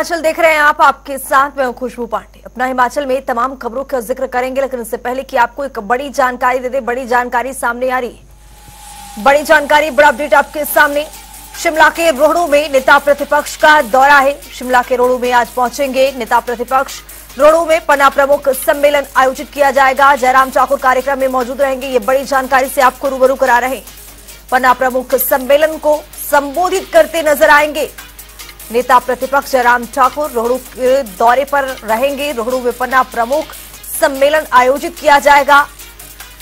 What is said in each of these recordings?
हिमाचल देख रहे हैं आप, आपके साथ मैं खुशबू पांडे। अपना हिमाचल में तमाम खबरों का ज़िक्र करेंगे, लेकिन इससे पहले कि आपको एक बड़ी जानकारी दे दे, बड़ी जानकारी सामने आ रही बड़ी जानकारी, बड़ा अपडेट आपके सामने। शिमला के रोहड़ू में नेता प्रतिपक्ष का दौरा है। शिमला के रोहड़ू में आज पहुँचेंगे नेता प्रतिपक्ष। रोहड़ू में पन्ना प्रमुख सम्मेलन आयोजित किया जाएगा। जयराम ठाकुर कार्यक्रम में मौजूद रहेंगे, ये बड़ी जानकारी से आपको रूबरू करा रहे पन्ना प्रमुख सम्मेलन को संबोधित करते नज़र आएँगे। नेता प्रतिपक्ष जयराम ठाकुर रोहड़ू के दौरे पर रहेंगे। रोहड़ू में पन्ना प्रमुख सम्मेलन आयोजित किया जाएगा।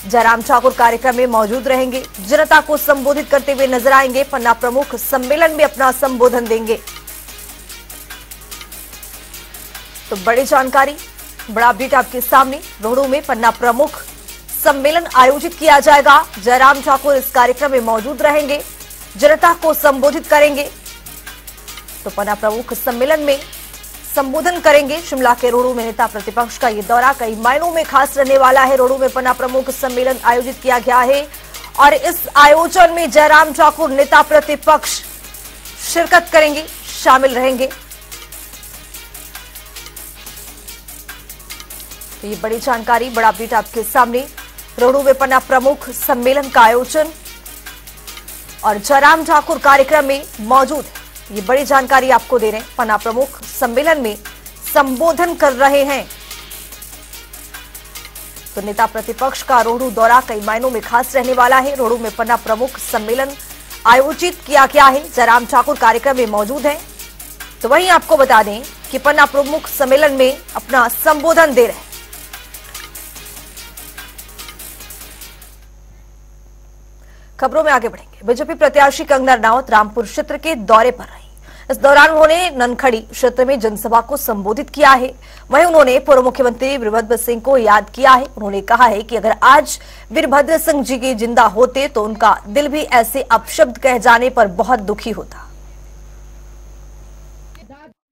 जयराम ठाकुर कार्यक्रम में मौजूद रहेंगे। जनता को संबोधित करते हुए नज़र आएँगे। पन्ना प्रमुख सम्मेलन में अपना संबोधन देंगे। तो बड़ी जानकारी, बड़ा अपडेट आपके सामने। रोहड़ू में पन्ना प्रमुख सम्मेलन आयोजित किया जाएगा। जयराम ठाकुर इस कार्यक्रम में मौजूद रहेंगे। जनता को संबोधित करेंगे। तो पन्ना प्रमुख सम्मेलन में संबोधन करेंगे। शिमला के रोडू में नेता प्रतिपक्ष का ये दौरा कई मायनों में खास रहने वाला है। रोडू में पन्ना प्रमुख सम्मेलन आयोजित किया गया है और इस आयोजन में जयराम ठाकुर नेता प्रतिपक्ष शिरकत करेंगे, शामिल रहेंगे। तो ये बड़ी जानकारी, बड़ा अपडेट आपके सामने। रोडू में पन्ना प्रमुख सम्मेलन का आयोजन और जयराम ठाकुर कार्यक्रम में मौजूद है। ये बड़ी जानकारी आपको दे रहे हैं। पन्ना प्रमुख सम्मेलन में संबोधन कर रहे हैं। तो नेता प्रतिपक्ष का रोहडू दौरा कई मायनों में खास रहने वाला है। रोहडू में पन्ना प्रमुख सम्मेलन आयोजित किया गया है। जयराम ठाकुर कार्यक्रम में मौजूद हैं। तो वहीं आपको बता दें कि पन्ना प्रमुख सम्मेलन में अपना संबोधन दे रहे हैं। खबरों में आगे बढ़ेंगे। बीजेपी प्रत्याशी कंगना रनावत रामपुर क्षेत्र के दौरे पर रही। इस दौरान उन्होंने ननखड़ी क्षेत्र में जनसभा को संबोधित किया है। वहीं उन्होंने पूर्व मुख्यमंत्री वीरभद्र सिंह को याद किया है। उन्होंने कहा है कि अगर आज वीरभद्र सिंह जी के ज़िंदा होते तो उनका दिल भी ऐसे अपशब्द कह जाने पर बहुत दुखी होता।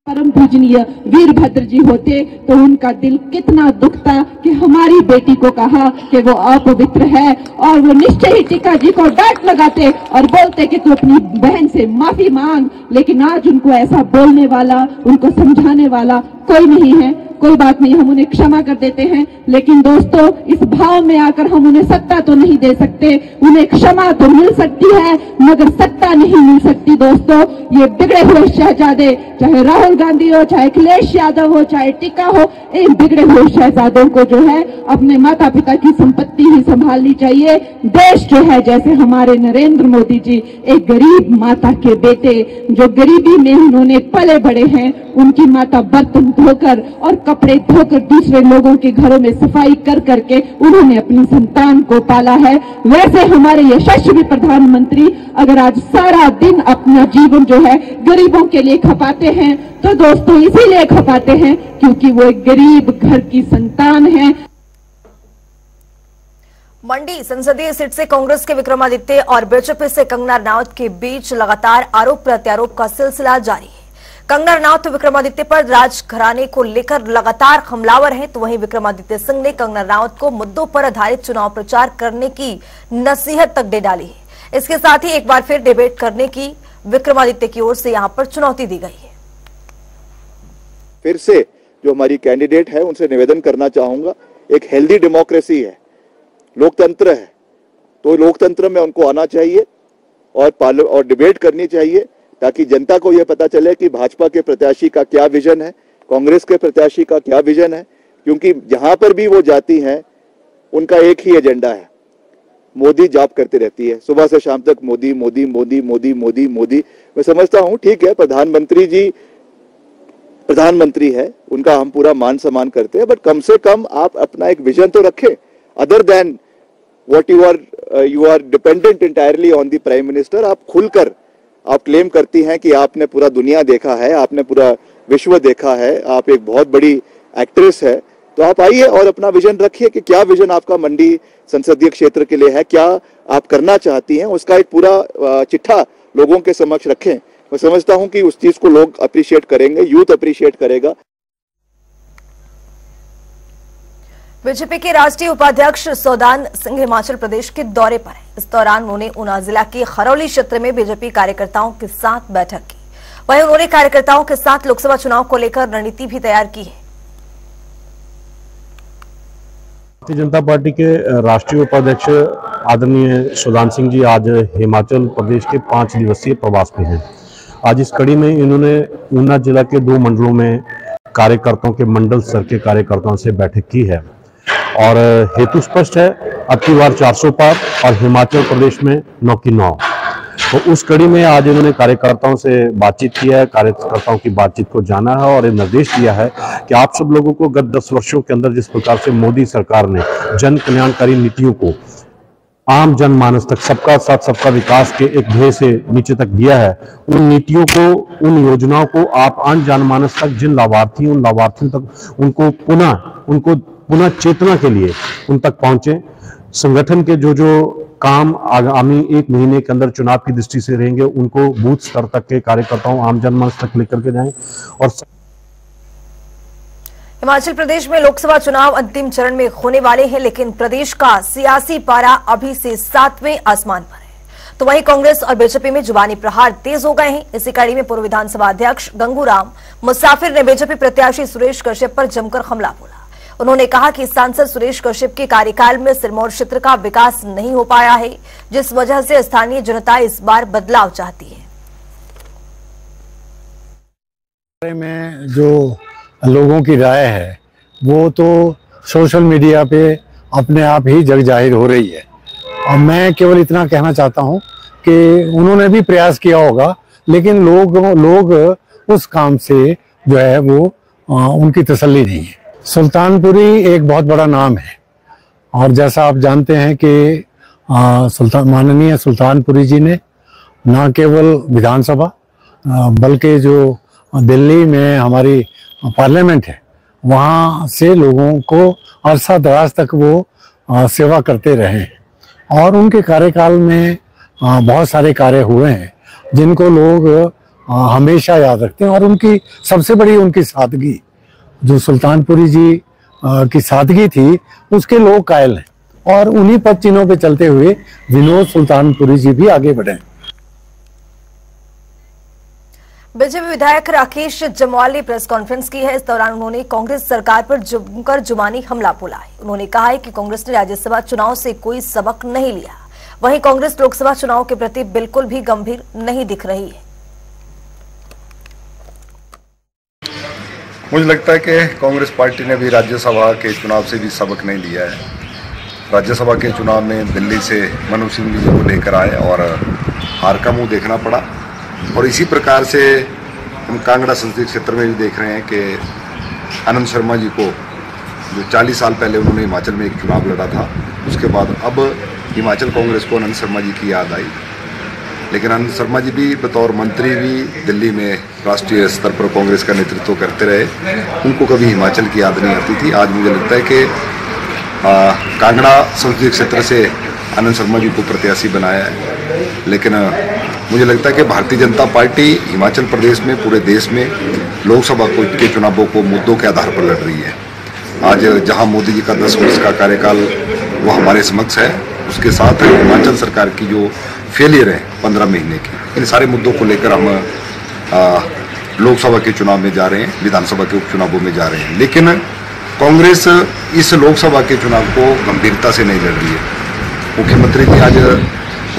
परम पूजनीय वीरभद्र जी होते तो उनका दिल कितना दुखता कि हमारी बेटी को कहा कि वो अपवित्र है और वो निश्चय ही टीका जी को डांट लगाते और बोलते कि तू तो अपनी बहन से माफ़ी मांग, लेकिन आज उनको ऐसा बोलने वाला, उनको समझाने वाला कोई नहीं है। कोई बात नहीं, हम उन्हें क्षमा कर देते हैं, लेकिन दोस्तों, इस भाव में आकर हम उन्हें सत्ता तो नहीं दे सकते, उन्हें क्षमा तो मिल सकती है, मगर सत्ता नहीं मिल सकती दोस्तों। ये बिगड़े हुए शहजादे, चाहे राहुल गांधी हो, चाहे अखिलेश यादव हो, चाहे टीका हो इन बिगड़े हुए शहजादों को जो है, अपने माता पिता की संपत्ति ही संभालनी चाहिए। देश जो है, जैसे हमारे नरेंद्र मोदी जी, एक गरीब माता के बेटे, जो गरीबी में उन्होंने पले बड़े हैं, उनकी माता बर्तन धोकर और कपड़े धोकर दूसरे लोगों के घरों में सफ़ाई कर करके उन्होंने अपनी संतान को पाला है। वैसे हमारे यशस्वी प्रधानमंत्री अगर आज सारा दिन अपना जीवन जो है गरीबों के लिए खपाते हैं तो दोस्तों इसीलिए खपाते हैं क्योंकि वो एक गरीब घर की संतान है। मंडी संसदीय सीट से कांग्रेस के विक्रमादित्य और बीजेपी से कंगना रनावत के बीच लगातार आरोप प्रत्यारोप का सिलसिला जारी। है कंगना रनावत विक्रमादित्य पर राजघराने को लेकर लगातार हमलावर हैं तो वहीं विक्रमादित्य सिंह ने कंगना रनावत को मुद्दों पर आधारित चुनाव प्रचार करने की नसीहत तक दे डाली है। इसके साथ ही एक बार फिर डिबेट करने की विक्रमादित्य की ओर से यहाँ पर चुनौती दी गई है। फिर से जो हमारी कैंडिडेट है, उनसे निवेदन करना चाहूँगा, एक हेल्दी डेमोक्रेसी है, लोकतंत्र है तो लोकतंत्र में उनको आना चाहिए और और डिबेट करनी चाहिए। ताकि जनता को यह पता चले कि भाजपा के प्रत्याशी का क्या विजन है, कांग्रेस के प्रत्याशी का क्या विजन है, क्योंकि जहाँ पर भी वो जाती हैं, उनका एक ही एजेंडा है। मोदी जाप करती रहती है। सुबह से शाम तक मोदी मोदी मोदी मोदी मोदी मोदी। मैं समझता हूँ, ठीक है, प्रधानमंत्री जी, प्रधानमंत्री है, उनका हम पूरा मान सम्मान करते हैं बट कम से कम आप अपना एक विजन तो रखें। Other than what you are you are dependent entirely on the prime minister आप खुलकर आप क्लेम करती हैं कि आपने पूरा दुनिया देखा है, आपने पूरा विश्व देखा है, आप एक बहुत बड़ी एक्ट्रेस है तो आप आइए और अपना विजन रखिए कि क्या विजन आपका मंडी संसदीय क्षेत्र के लिए है, क्या आप करना चाहती हैं, उसका एक पूरा चिट्ठा लोगों के समक्ष रखें। मैं समझता हूँ कि उस चीज़ को लोग अप्रिशिएट करेंगे यूथ अप्रिशिएट करेगा। बीजेपी के राष्ट्रीय उपाध्यक्ष सौदान सिंह हिमाचल प्रदेश के दौरे पर हैं। इस दौरान उन्होंने ऊना जिला के खरौली क्षेत्र में बीजेपी कार्यकर्ताओं के साथ बैठक की। वहीं उन्होंने कार्यकर्ताओं के साथ लोकसभा चुनाव को लेकर रणनीति भी तैयार की है। भारतीय जनता पार्टी के राष्ट्रीय उपाध्यक्ष आदरणीय सुदान सिंह जी आज हिमाचल प्रदेश के पाँच दिवसीय प्रवास पे हैं। आज इस कड़ी में इन्होंने ऊना जिला के दो मंडलों में कार्यकर्ताओं के मंडल स्तर के कार्यकर्ताओं से बैठक की है। और हेतु स्पष्ट है, अब की बार 400 पार और हिमाचल प्रदेश में नौ की नौ। तो उस कड़ी में आज इन्होंने कार्यकर्ताओं से बातचीत किया है, कार्यकर्ताओं की बातचीत को जाना है और ये निर्देश दिया है कि आप सब लोगों को गत दस वर्षों के अंदर जिस प्रकार से मोदी सरकार ने जन कल्याणकारी नीतियों को आम जनमानस तक, सबका साथ सबका विकास के एक ध्येय से नीचे तक दिया है, उन नीतियों को, उन योजनाओं को आप आम जनमानस तक, जिन लाभार्थी, उन लाभार्थियों तक उनको पुनः, उनको पुनः चेतना के लिए उन तक पहुँचे। संगठन के जो जो काम आगामी एक महीने के अंदर चुनाव की दृष्टि से रहेंगे, उनको बूथ स्तर तक के कार्यकर्ताओं, आम जनमानस तक लेकर के जाएँ और हिमाचल प्रदेश में लोकसभा चुनाव अंतिम चरण में होने वाले हैं, लेकिन प्रदेश का सियासी पारा अभी से सातवें आसमान पर है। तो वहीं कांग्रेस और बीजेपी में जुबानी प्रहार तेज हो गए हैं। इसी कड़ी में पूर्व विधानसभा अध्यक्ष गंगूराम मुसाफिर ने बीजेपी प्रत्याशी सुरेश कश्यप पर जमकर हमला बोला। उन्होंने कहा कि सांसद सुरेश कश्यप के कार्यकाल में सिरमौर क्षेत्र का विकास नहीं हो पाया है जिस वजह से स्थानीय जनता इस बार बदलाव चाहती है। में जो लोगों की राय है वो तो सोशल मीडिया पे अपने आप ही जग ज़ाहिर हो रही है। और मैं केवल इतना कहना चाहता हूँ कि उन्होंने भी प्रयास किया होगा लेकिन लोग लोग उस काम से जो है वो आ, उनकी तसल्ली नहीं है। सुल्तानपुरी एक बहुत बड़ा नाम है। और जैसा आप जानते हैं कि सुल्तान, माननीय सुल्तानपुरी जी ने न केवल विधानसभा बल्कि जो दिल्ली में हमारी पार्लियामेंट है, वहाँ से लोगों को अरसा दराज तक वो सेवा करते रहे हैं। और उनके कार्यकाल में बहुत सारे कार्य हुए हैं, जिनको लोग हमेशा याद रखते हैं और उनकी, सबसे बड़ी उनकी सादगी जो सुल्तानपुरी जी की सादगी थी, उसके लोग कायल हैं। और उन्हीं पद चिन्हों पर चलते हुए विनोद सुल्तानपुरी जी भी आगे बढ़े बीजेपी विधायक राकेश जमवाल ने प्रेस कॉन्फ्रेंस की है। इस दौरान उन्होंने कांग्रेस सरकार पर जमकर जुबानी हमला बोला है। उन्होंने कहा है कि कांग्रेस ने राज्यसभा चुनाव से कोई सबक नहीं लिया। वहीं कांग्रेस लोकसभा चुनाव के प्रति बिल्कुल भी गंभीर नहीं दिख रही है। मुझे लगता है कि कांग्रेस पार्टी ने भी राज्यसभा के चुनाव से भी सबक नहीं लिया है। राज्यसभा के चुनाव में दिल्ली से मनु सिंह जी को लेकर आए और हार का मुँह देखना पड़ा। और इसी प्रकार से हम कांगड़ा संसदीय क्षेत्र में भी देख रहे हैं कि आनंद शर्मा जी को जो 40 साल पहले उन्होंने हिमाचल में एक चुनाव लड़ा था, उसके बाद अब हिमाचल कांग्रेस को आनंद शर्मा जी की याद आई। लेकिन आनंद शर्मा जी भी बतौर मंत्री भी दिल्ली में राष्ट्रीय स्तर पर कांग्रेस का नेतृत्व करते रहे। उनको कभी हिमाचल की याद नहीं आती थी। आज मुझे लगता है कि कांगड़ा संसदीय क्षेत्र से आनंद शर्मा जी को प्रत्याशी बनाया है। लेकिन मुझे लगता है कि भारतीय जनता पार्टी हिमाचल प्रदेश में, पूरे देश में लोकसभा को, के चुनावों को मुद्दों के आधार पर लड़ रही है। आज जहाँ मोदी जी का दस वर्ष का कार्यकाल वो हमारे समक्ष है, उसके साथ हिमाचल सरकार की जो फेलियर है पंद्रह महीने की। इन सारे मुद्दों को लेकर हम लोकसभा के चुनाव में जा रहे हैं, विधानसभा के उपचुनावों में जा रहे हैं। लेकिन कांग्रेस इस लोकसभा के चुनाव को गंभीरता से नहीं लड़ रही है। मुख्यमंत्री जी, आज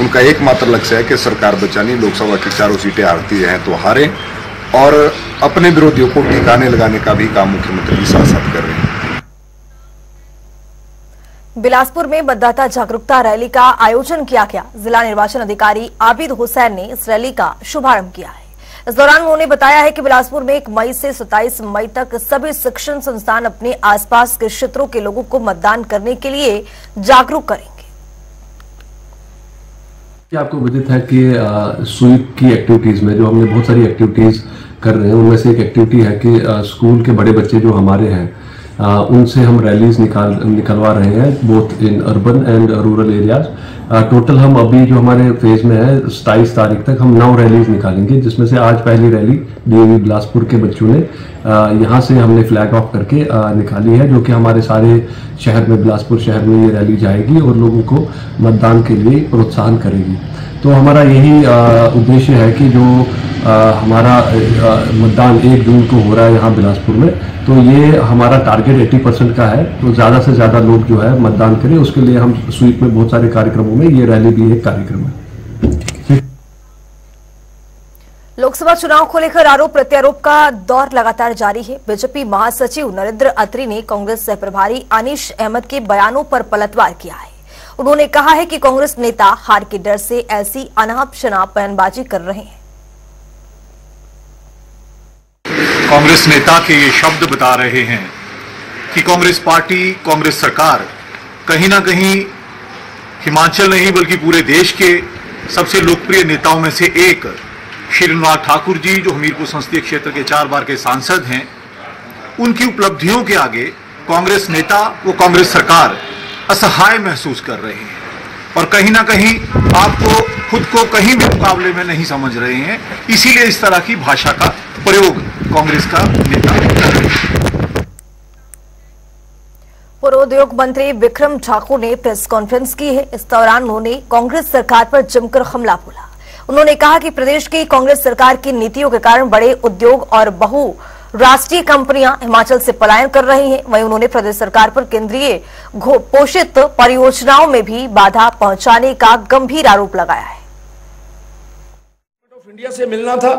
उनका एकमात्र लक्ष्य है कि सरकार बचानी, लोकसभा की चारों सीटें हारती हैं तो हारें और अपने विरोधियों को टिकाने लगाने का भी काम मुख्यमंत्री जी साथ साथ कर बिलासपुर में मतदाता जागरूकता रैली का आयोजन किया गया। जिला निर्वाचन अधिकारी आबिद हुसैन ने इस रैली का शुभारंभ किया है। इस दौरान उन्होंने बताया है कि बिलासपुर में एक मई से 27 मई तक सभी शिक्षण संस्थान अपने आसपास के क्षेत्रों के लोगों को मतदान करने के लिए जागरूक करेंगे। आपको विदित है कि स्वीप की एक्टिविटीज़ में जो हमने बहुत सारी एक्टिविटीज़ कर रहे हैं, उनमें से एक एक्टिविटी है कि स्कूल के बड़े बच्चे जो हमारे हैं उनसे हम रैलीज निकाल, निकलवा रहे हैं both in urban and rural areas total हम अभी जो हमारे फ़ेज़ में है, सताईस तारीख तक हम नौ रैलीज निकालेंगे, जिसमें से आज पहली रैली डीएवी बिलासपुर के बच्चों ने यहाँ से हमने फ्लैग ऑफ़ करके निकाली है, जो कि हमारे सारे शहर में, बिलासपुर शहर में ये रैली जाएगी और लोगों को मतदान के लिए प्रोत्साहन करेगी। तो हमारा यही उद्देश्य है कि जो आ, हमारा मतदान एक जून को हो रहा है यहाँ बिलासपुर में। तो ये हमारा टारगेट 80 परसेंट का है। तो ज़्यादा से ज़्यादा लोग जो है मतदान करें। उसके लिए हम स्वीप में बहुत सारे कार्यक्रमों में ये रैली भी एक कार्यक्रम है। लोकसभा चुनाव को लेकर आरोप प्रत्यारोप का दौर लगातार जारी है। बीजेपी महासचिव नरेंद्र अत्री ने कांग्रेस सह प्रभारी अनिश अहमद के बयानों पर पलटवार किया है। उन्होंने कहा है कि कांग्रेस नेता हार के डर से ऐसी अनाप शनाप बयानबाजी कर रहे हैं। कांग्रेस नेता के ये शब्द बता रहे हैं कि कांग्रेस पार्टी, कांग्रेस सरकार कहीं ना कहीं हिमाचल नहीं, बल्कि पूरे देश के सबसे लोकप्रिय नेताओं में से एक श्रीनाथ ठाकुर जी, जो हमीरपुर संसदीय क्षेत्र के चार बार के सांसद हैं। उनकी उपलब्धियों के आगे कांग्रेस नेता, व कांग्रेस सरकार असहाय महसूस कर रहे हैं। और कहीं ना कहीं आपको खुद को कहीं भी मुकाबले में नहीं समझ रहे हैं। इसीलिए इस तरह की भाषा का प्रयोग कांग्रेस का नेता कर पूर्व उद्योग मंत्री विक्रम ठाकुर ने प्रेस कॉन्फ्रेंस की है। इस दौरान उन्होंने कांग्रेस सरकार पर जमकर हमला बोला। उन्होंने कहा कि प्रदेश की कांग्रेस सरकार की नीतियों के कारण बड़े उद्योग और बहु राष्ट्रीय कंपनियाँ हिमाचल से पलायन कर रही हैं। वहीं उन्होंने प्रदेश सरकार पर केंद्रीय पोषित परियोजनाओं में भी बाधा पहुँचाने का गंभीर आरोप लगाया है। इंडिया से मिलना था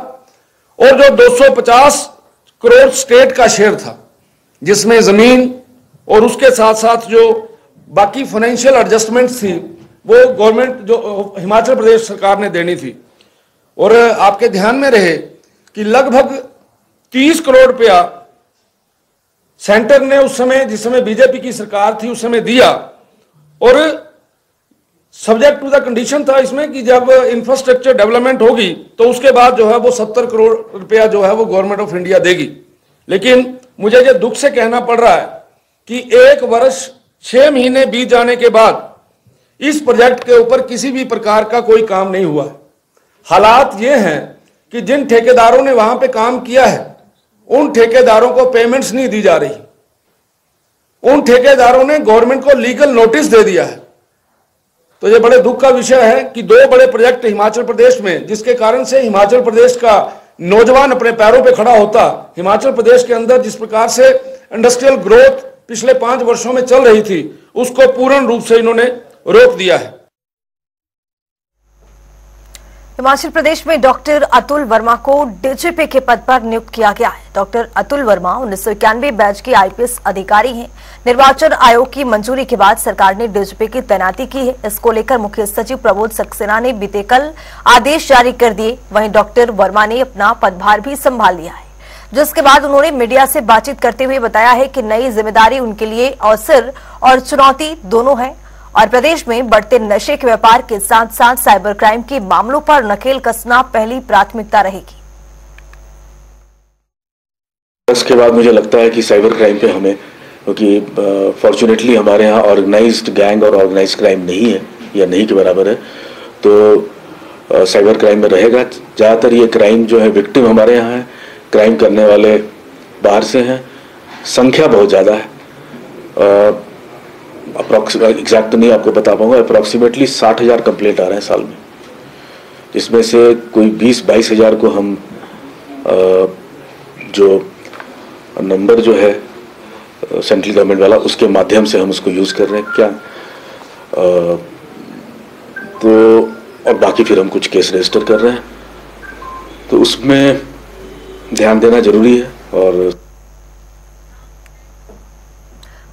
और जो 250 करोड़ स्टेट का शेयर था, जिसमें ज़मीन और उसके साथ साथ जो बाकी फाइनेंशियल एडजस्टमेंट थी, वो गवर्नमेंट जो, हिमाचल प्रदेश सरकार ने देनी थी। और आपके ध्यान में रहे कि लगभग 30 करोड़ रुपया सेंटर ने उस समय, जिस समय बीजेपी की सरकार थी, उस समय दिया। और सब्जेक्ट टू द कंडीशन था इसमें कि जब इंफ्रास्ट्रक्चर डेवलपमेंट होगी तो उसके बाद जो है वो सत्तर करोड़ रुपया जो है वो गवर्नमेंट ऑफ़ इंडिया देगी। लेकिन मुझे ये दुख से कहना पड़ रहा है कि एक वर्ष, छह महीने बीत जाने के बाद इस प्रोजेक्ट के ऊपर किसी भी प्रकार का कोई काम नहीं हुआ हालात ये हैं कि जिन ठेकेदारों ने वहाँ पे काम किया है उन ठेकेदारों को पेमेंट्स नहीं दी जा रही। उन ठेकेदारों ने गवर्नमेंट को लीगल नोटिस दे दिया है। तो ये बड़े दुख का विषय है कि दो बड़े प्रोजेक्ट हिमाचल प्रदेश में, जिसके कारण से हिमाचल प्रदेश का नौजवान अपने पैरों पे खड़ा होता, हिमाचल प्रदेश के अंदर जिस प्रकार से इंडस्ट्रियल ग्रोथ पिछले पाँच वर्षों में चल रही थी, उसको पूर्ण रूप से इन्होंने रोक दिया है। हिमाचल प्रदेश में डॉक्टर अतुल वर्मा को डीजीपी के पद पर नियुक्त किया गया है। डॉक्टर अतुल वर्मा उन्नीस सौ इक्यानवे बैच के आईपीएस अधिकारी हैं। निर्वाचन आयोग की मंजूरी के बाद सरकार ने डीजीपी की तैनाती की है। इसको लेकर मुख्य सचिव प्रबोध सक्सेना ने बीते कल आदेश जारी कर दिए। वहीं डॉक्टर वर्मा ने अपना पदभार भी संभाल लिया है। जिसके बाद उन्होंने मीडिया से बातचीत करते हुए बताया है कि नई ज़िम्मेदारी उनके लिए अवसर और चुनौती दोनों है। और प्रदेश में बढ़ते नशे के व्यापार के साथ साथ साइबर क्राइम के मामलों पर नकेल कसना पहली प्राथमिकता रहेगी। उसके बाद मुझे लगता है कि साइबर क्राइम पे हमें, क्योंकि फॉर्चुनेटली हमारे यहाँ ऑर्गेनाइज्ड गैंग और ऑर्गेनाइज्ड क्राइम नहीं है, या नहीं के बराबर है। तो साइबर क्राइम में रहेगा। ज़्यादातर ये क्राइम जो है विक्टिम हमारे यहाँ है। क्राइम करने वाले बाहर से हैं। संख्या बहुत ज़्यादा है। एग्जैक्ट तो नहीं आपको बता पाऊँगा अप्रॉक्सीमेटली साठ हज़ार कंप्लेंट आ रहे हैं साल में। जिसमें से कोई बीस बाईस हज़ार को हम आ, जो नंबर जो है सेंट्रल गवर्नमेंट वाला उसके माध्यम से हम उसको यूज़ कर रहे हैं। क्या? आ, तो और बाकी फिर हम कुछ केस रजिस्टर कर रहे हैं। तो उसमें ध्यान देना ज़रूरी है और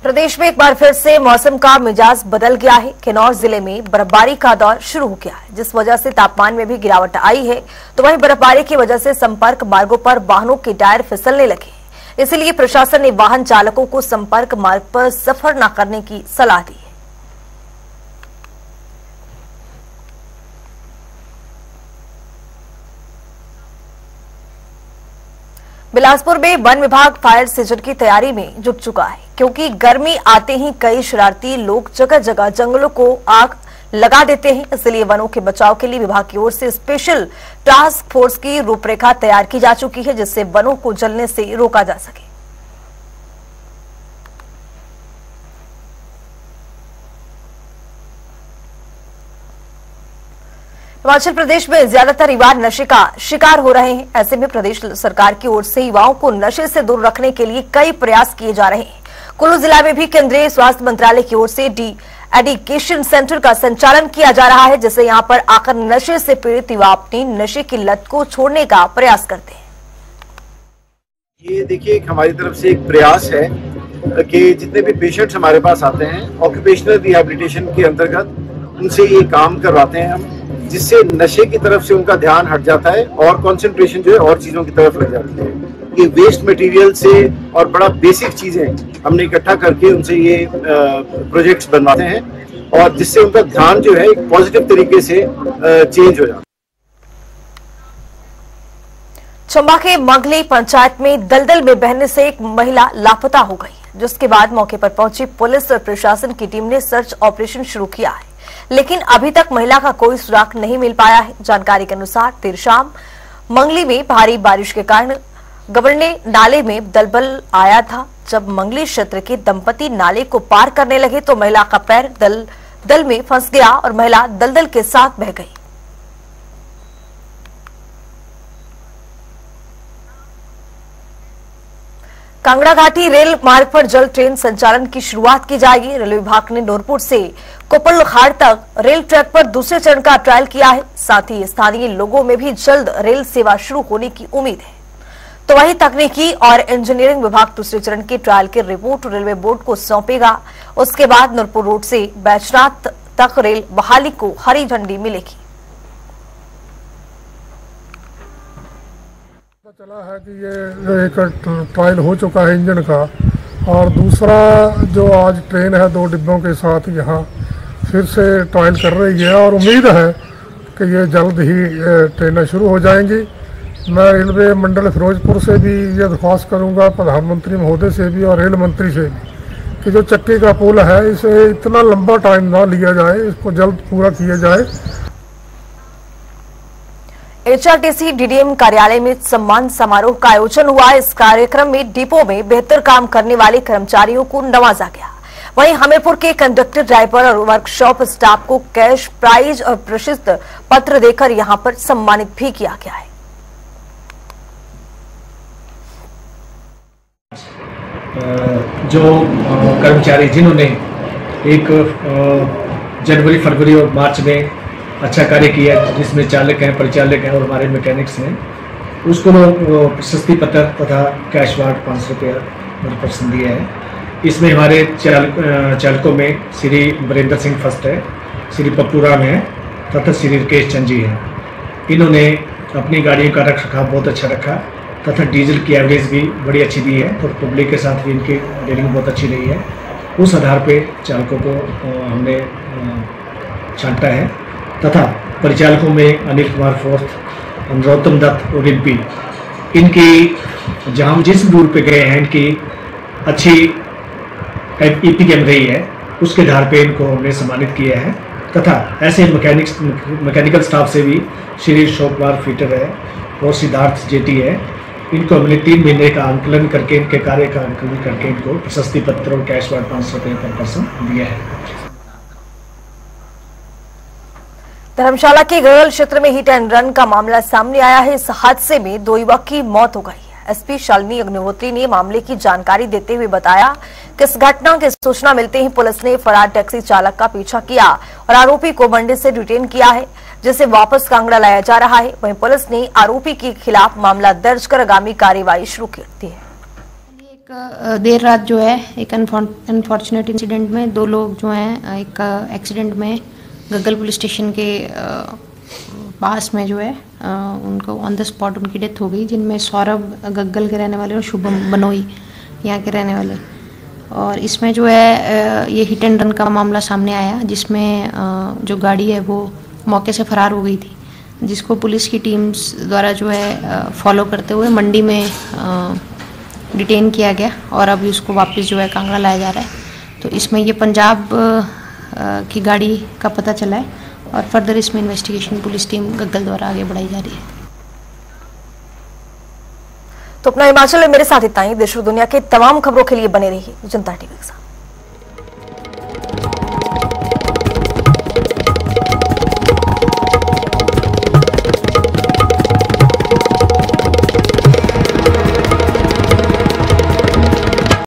प्रदेश में एक बार फिर से मौसम का मिजाज बदल गया है। किन्नौर ज़िले में बर्फबारी का दौर शुरू हो गया है, जिस वजह से तापमान में भी गिरावट आई है। तो वहीं बर्फबारी की वजह से संपर्क मार्गों पर वाहनों के टायर फिसलने लगे इसलिए प्रशासन ने वाहन चालकों को संपर्क मार्ग पर सफ़र न करने की सलाह दी है बिलासपुर में वन विभाग फायर सीज़न की तैयारी में जुट चुका है, क्योंकि गर्मी आते ही कई शरारती लोग जगह जगह जंगलों को आग लगा देते हैं। इसलिए वनों के बचाव के लिए विभाग की ओर से स्पेशल टास्क फोर्स की रूपरेखा तैयार की जा चुकी है, जिससे वनों को जलने से रोका जा सके। हिमाचल प्रदेश में ज़्यादातर युवा नशे का शिकार हो रहे हैं। ऐसे में प्रदेश सरकार की ओर से युवाओं को नशे से दूर रखने के लिए कई प्रयास किए जा रहे हैं। कुल्लू जिला में भी केंद्रीय स्वास्थ्य मंत्रालय की ओर से डी एडिकेशन सेंटर का संचालन किया जा रहा है, जिससे यहाँ पर आकर नशे से पीड़ित युवा अपनी नशे की लत को छोड़ने का प्रयास करते हैं। ये देखिए हमारी तरफ़ से एक प्रयास है कि जितने भी पेशेंट्स हमारे पास आते हैं ऑक्यूपेशनल रिहेबिलिटेशन के अंतर्गत उनसे ये काम करवाते हैं हम। जिससे नशे की तरफ़ से उनका ध्यान हट जाता है और कॉन्सेंट्रेशन जो है और चीज़ों की तरफ़ लग जाती है। ये वेस्ट मटेरियल से और बड़ा बेसिक चीज़ें हमने इकट्ठा करके उनसे ये प्रोजेक्ट्स बनवाते हैं और जिससे उनका ध्यान जो है एक पॉजिटिव तरीके से चेंज हो जाता है। चंबा के मंगली पंचायत में दलदल में बहने से एक महिला लापता हो गई। जिसके बाद मौके पर पहुँची पुलिस और प्रशासन की टीम ने सर्च ऑपरेशन शुरू किया है। लेकिन अभी तक महिला का कोई सुराग नहीं मिल पाया है। जानकारी के अनुसार देर शाम मंगली में भारी बारिश के कारण गवर्ने नाले में दलबल आया था। जब मंगली क्षेत्र के दंपति नाले को पार करने लगे तो महिला का पैर दल दल में फंस गया और महिला दलदल के साथ बह गई। कांगड़ा घाटी रेल मार्ग पर जल्द ट्रेन संचालन की शुरुआत की जाएगी। रेल विभाग ने नूरपुर से कोपलखाड़ तक रेल ट्रैक पर दूसरे चरण का ट्रायल किया है। साथ ही स्थानीय लोगों में भी जल्द रेल सेवा शुरू होने की उम्मीद है। तो वही तकनीकी और इंजीनियरिंग विभाग दूसरे चरण के ट्रायल की रिपोर्ट रेलवे बोर्ड को सौंपेगा। उसके बाद नूरपुर रोड से बैजनाथ तक रेल बहाली को हरी झंडी मिलेगी। चला है कि ये एक ट्रायल हो चुका है इंजन का। और दूसरा जो आज ट्रेन है दो डिब्बों के साथ यहाँ, फिर से ट्रायल कर रही है और उम्मीद है कि ये जल्द ही ट्रेनें शुरू हो जाएँगी। मैं रेलवे मंडल फिरोजपुर से भी ये दरख्वास्त करूँगा, प्रधानमंत्री महोदय से भी और रेल मंत्री से भी, कि जो चक्के का पुल है, इसे इतना लंबा टाइम ना लिया जाए, इसको जल्द पूरा किया जाए। एचआरटीसी डीडीएम कार्यालय में सम्मान समारोह का आयोजन हुआ। इस कार्यक्रम में डिपो में बेहतर काम करने वाले कर्मचारियों को नवाजा गया। वहीं हमीरपुर के कंडक्टर ड्राइवर और वर्कशॉप स्टाफ को कैश प्राइज और प्रसिद्ध पत्र देकर यहाँ पर सम्मानित भी किया गया है। जो कर्मचारी जिन्होंने एक जनवरी, फरवरी और मार्च में अच्छा कार्य किया जिसमें चालक हैं, परिचालक हैं और हमारे मैकेनिक्स हैं। उसको प्रशस्ति पत्र तथा कैश वार्ड पाँच सौ रुपया मेरे पर्सन दिया है। इसमें हमारे चाल चालकों में श्री वरेंद्र सिंह फ़र्स्ट है, श्री पप्पू राम है, तथा श्री रिकेश चंद जी हैं। इन्होंने अपनी गाड़ियों का रख रखाव बहुत अच्छा रखा, तथा डीजल की एवरेज भी बड़ी अच्छी दी है, और पब्लिक के साथ भी इनकी डीलिंग बहुत अच्छी रही है। उस आधार पे चालकों को हमने छांटा है। तथा परिचालकों में अनिल कुमार फोर्थ नरोत्तम दत्त और रिम्पी इनकी जहाँ जिस दूर पे गए हैं, इनकी अच्छी ई पी एम रही है, उसके आधार पे इनको हमने सम्मानित किया है। तथा ऐसे मैकेनिक्स मैकेनिकल स्टाफ से भी श्री अशोक कुमार फीटर है और सिद्धार्थ जेटी है। इनको हमने तीन महीने का आंकलन करके, इनके कार्य का आंकलन करके इनको प्रशस्ति पत्र और कैश वार्ड पाँच सौ रुपये पर पर्सन दिया है। धर्मशाला के गगल क्षेत्र में हिट एंड रन का मामला सामने आया है। इस हादसे में दो युवक की मौत हो गई है। एसपी शालिनी अग्निहोत्री ने मामले की जानकारी देते हुए बताया कि इस घटना की सूचना मिलते ही पुलिस ने फरार टैक्सी चालक का पीछा किया और आरोपी को मंडी से डिटेन किया है, जिसे वापस कांगड़ा लाया जा रहा है। वहीं पुलिस ने आरोपी के खिलाफ मामला दर्ज कर आगामी कार्यवाही शुरू कर दी है। एक देर रात जो है, एक अनफॉर्चुनेट इंसिडेंट में दो लोग जो हैं एक एक्सीडेंट में गग्गल पुलिस स्टेशन के पास में जो है उनको ऑन द स्पॉट उनकी डेथ हो गई, जिनमें सौरभ गग्गल के रहने वाले और शुभम बनोई यहाँ के रहने वाले। और इसमें जो है ये हिट एंड रन का मामला सामने आया, जिसमें जो गाड़ी है वो मौके से फरार हो गई थी, जिसको पुलिस की टीम्स द्वारा जो है फॉलो करते हुए मंडी में डिटेन किया गया और अभी उसको वापस जो है कांगड़ा लाया जा रहा है। तो इसमें ये पंजाब की गाड़ी का पता चला है और फर्दर इसमें इन्वेस्टिगेशन पुलिस टीम गग्गल द्वारा आगे बढ़ाई जा रही है। तो अपना हिमाचल में मेरे साथ इतना ही। देश और दुनिया के तमाम खबरों के लिए बने रहिए जनता टीवी के साथ।